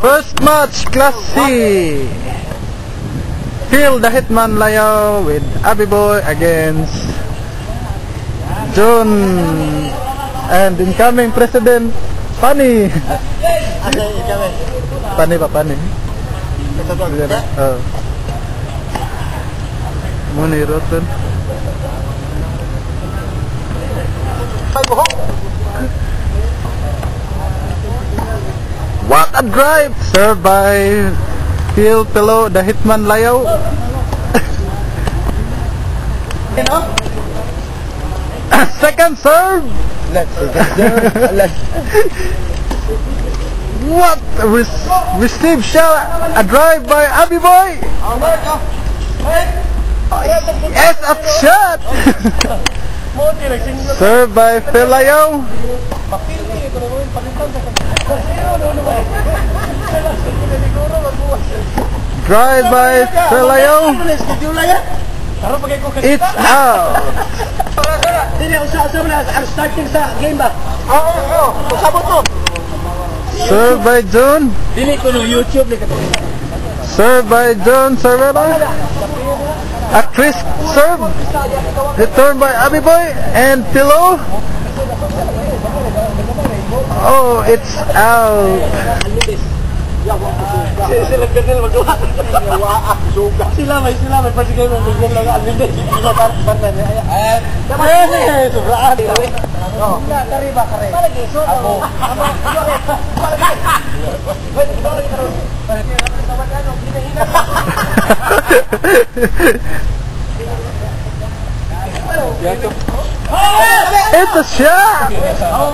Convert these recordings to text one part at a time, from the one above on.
First match, Class C. Phil the Hitman Layo with Abby Boy against John and incoming President Pani. Pani pa, Pani. Oh. Muna Rotten. What a drive! Served by Phil Pelo, the Hitman Layo. Second serve! Let's see. What a re- received shot! A drive by Abby Boy! Yes, up shot! Serve by Philayo. Drive by Philayo. It's out! Dini, usap na ang starting sa game ba? Oo, oo, usabot mo! Serve by June. Dili ko no YouTube ni Serve by June Servera. A crisp serve. Returned by Abby Boy and Pillow. Oh, it's out. Sila ganil magawa. Sila may sila may kayo ng game lang ang hindi. Sila tar banda ni ay. Eh, sobraan. Na tari ba kare? Palagi so. Ako. Ama. It's a shot. Oh,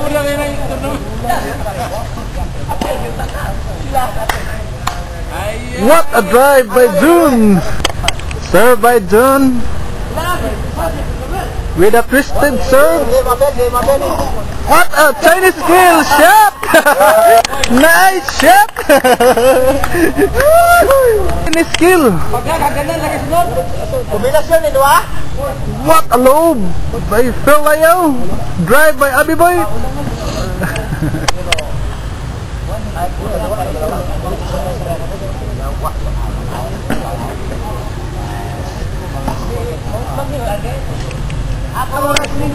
udah kaya na What a drive by Jun. Served by Jun. With a twisted serve. What a Chinese skill shot! Nice shot. Ini skill. What a lob by Phil Layo. Drive by Abi Boy.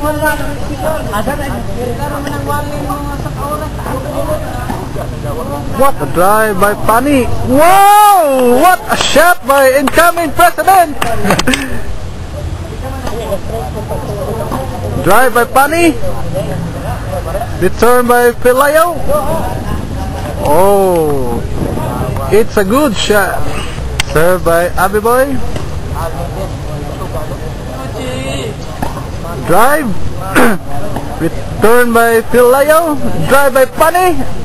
Menang What a drive by Pani. Wow! What a shot by incoming president. drive by Pani. Return by Pelayo. Oh, it's a good shot. Served by Abby Boy. Drive. Return by Pelayo. Drive by Pani.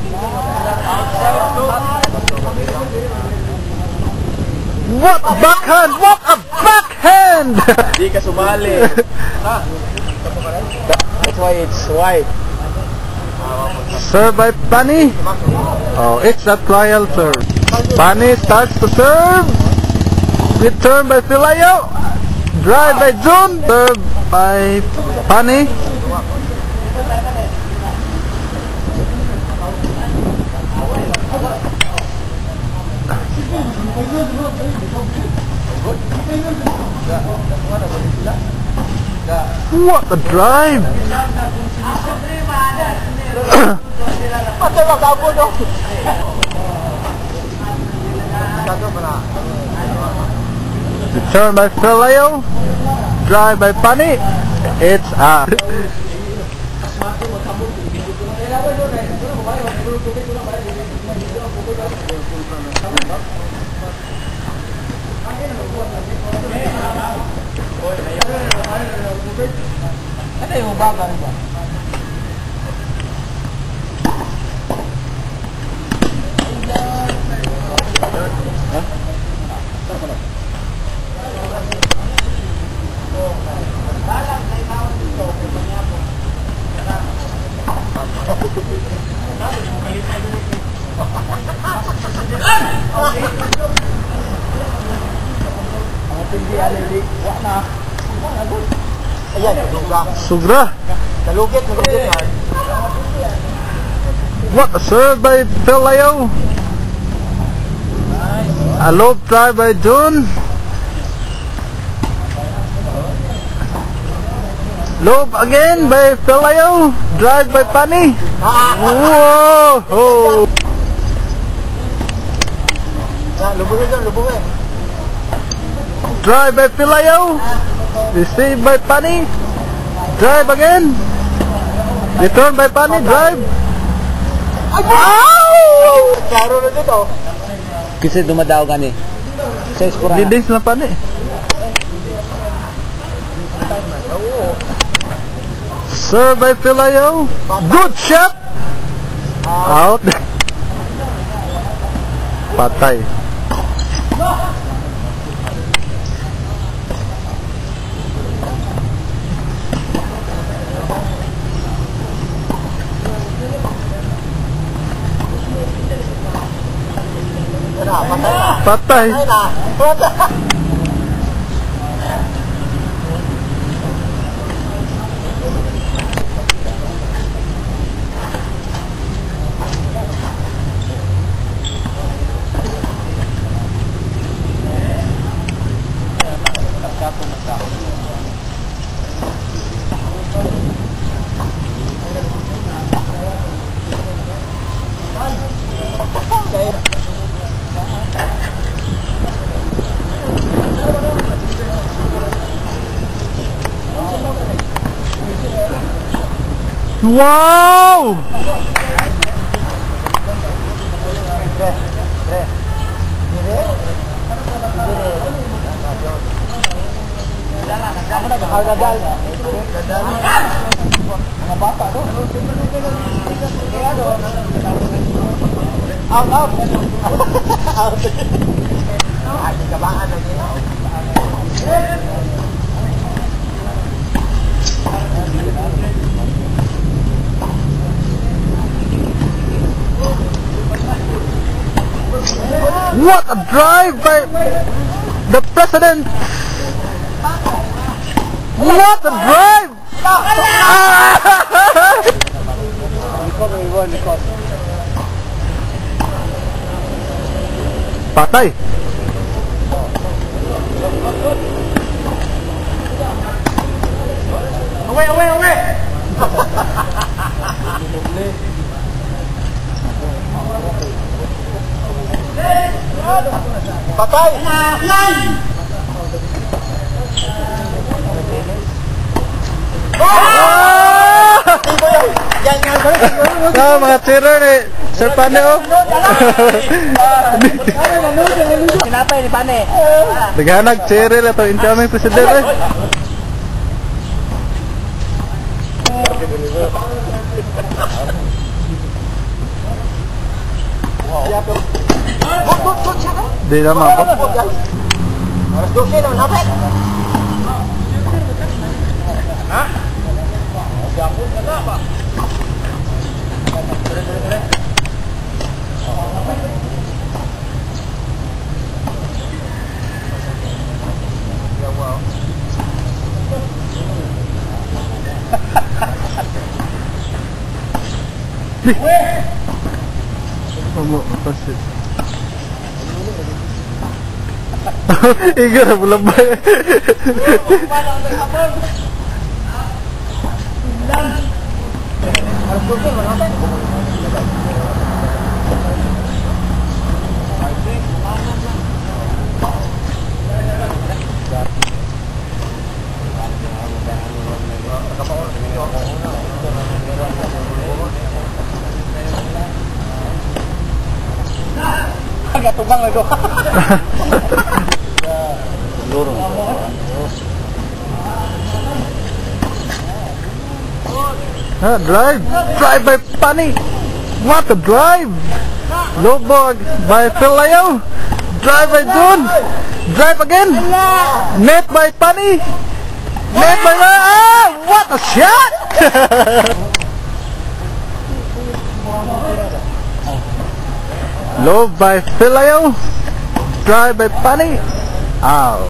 What a backhand! What a backhand! Di ka sumali. That's why it's white. Serve by Pani. Oh, it's a trial serve. Pani starts to serve. Return by Filayo. Drive by Jun. Serve by Pani. What the drive! Return by Filayo. Drive by Pani. It's a Baba rin ba? Ang tindi alili, wak na. Wak na, good. Ayan, luga. Sugra. Nalugit, nalugit yan. What a serve by Pelayo. A low try by June. Lob again by Pelayo. Drive by Pani. Whoa! Oh. Drive by Pelayo. Receive by Pani. Drive again. Return by Pani. Drive. Klaro na dito. Kasi dumadaw ka ni. Sa iskura. Didis na Pani. Serve by Pelayo. Good shot. Out. Patay. 拜拜。拜拜。Wow! Nakagadal. Mga bata to. Out, out. Out. Ay, di kabahan na din. What a drive by the president! What a drive! Patay! ngapain? Ngapain? Wah! Ibu yang yang ngapain? Nah, matiro nih. Om. Kenapa ini pane? Dengan anak cere atau incoming presiden eh. Siapa? Dej nam mapę. Masz do siebie nawet? Vamos fazer. Iga belum. Agak tumbang lagi. Luro. Ha, drive. Drive by Pani. What a drive. Lobog by Pelayo. Drive by Jun. Drive again. Net by Pani. Net by ah, What a shot. Low by Pelayo. Drive by Pani. Out.